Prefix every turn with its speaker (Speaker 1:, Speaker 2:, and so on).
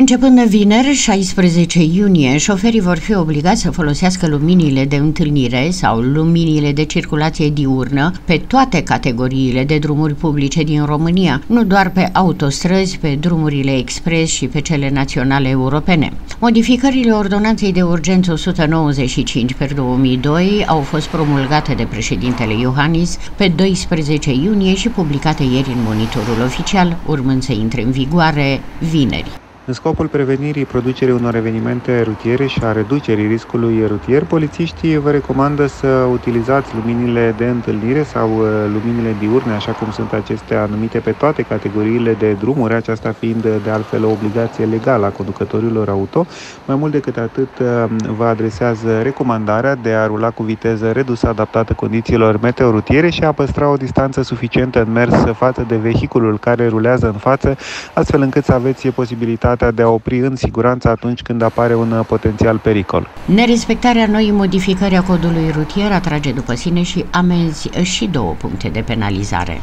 Speaker 1: Începând de vineri, 16 iunie, șoferii vor fi obligați să folosească luminile de întâlnire sau luminile de circulație diurnă pe toate categoriile de drumuri publice din România, nu doar pe autostrăzi, pe drumurile expres și pe cele naționale europene. Modificările ordonanței de urgență 195 per 2002 au fost promulgate de președintele Iohannis pe 12 iunie și publicate ieri în monitorul oficial, urmând să intre în vigoare vineri.
Speaker 2: În scopul prevenirii producerii unor evenimente rutiere și a reducerii riscului rutier, polițiștii vă recomandă să utilizați luminile de întâlnire sau uh, luminile diurne, așa cum sunt acestea numite pe toate categoriile de drumuri, aceasta fiind de altfel o obligație legală a conducătorilor auto. Mai mult decât atât, uh, vă adresează recomandarea de a rula cu viteză redusă adaptată condițiilor meteorutiere și a păstra o distanță suficientă în mers față de vehiculul care rulează în față, astfel încât să aveți posibilitatea posibilitatea de a opri în siguranță atunci când apare un uh, potențial pericol.
Speaker 1: Nerespectarea noii modificări a codului rutier atrage după sine și amenzi și două puncte de penalizare.